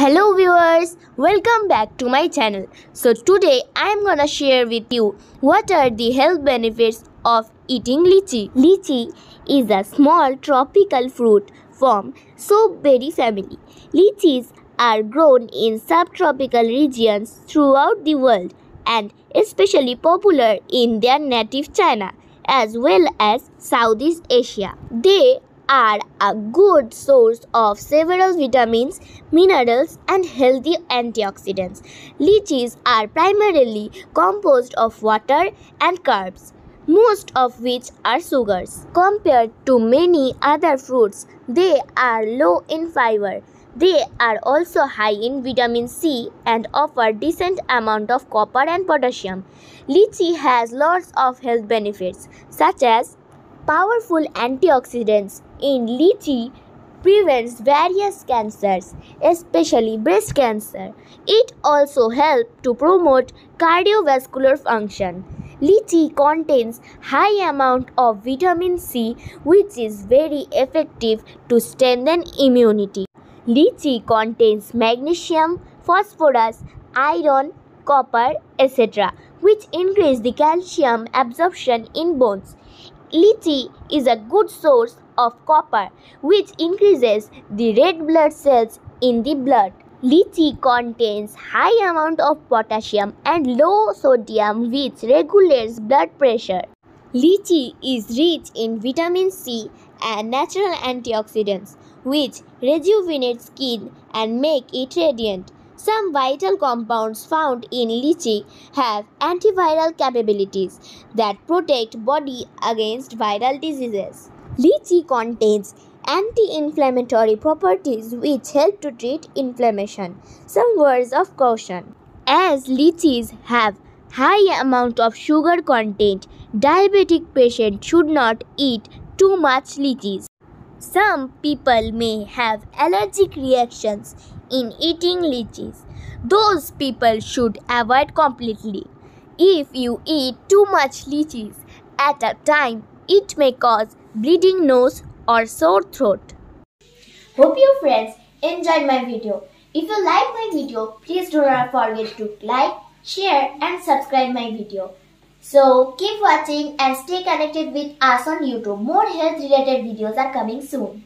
Hello viewers, welcome back to my channel. So today I am gonna share with you what are the health benefits of eating lychee. Lychee is a small tropical fruit from soapberry family. Lychees are grown in subtropical regions throughout the world and especially popular in their native China as well as Southeast Asia. They are a good source of several vitamins, minerals, and healthy antioxidants. Lychees are primarily composed of water and carbs, most of which are sugars. Compared to many other fruits, they are low in fiber. They are also high in vitamin C and offer decent amount of copper and potassium. Lychee has lots of health benefits such as powerful antioxidants in lychee prevents various cancers, especially breast cancer. It also helps to promote cardiovascular function. Lychee contains high amount of vitamin C which is very effective to strengthen immunity. Lychee contains magnesium, phosphorus, iron, copper, etc. which increase the calcium absorption in bones. Lychee is a good source of copper which increases the red blood cells in the blood. Lychee contains high amount of potassium and low sodium which regulates blood pressure. Lychee is rich in vitamin C and natural antioxidants which rejuvenate skin and make it radiant. Some vital compounds found in lychee have antiviral capabilities that protect body against viral diseases. Lychee contains anti-inflammatory properties which help to treat inflammation. Some words of caution. As lychees have high amount of sugar content, diabetic patients should not eat too much lychees. Some people may have allergic reactions in eating lychees. Those people should avoid completely. If you eat too much lychees at a time, it may cause bleeding nose or sore throat. Hope you friends enjoyed my video. If you like my video, please do not forget to like, share and subscribe my video. So keep watching and stay connected with us on YouTube. More health related videos are coming soon.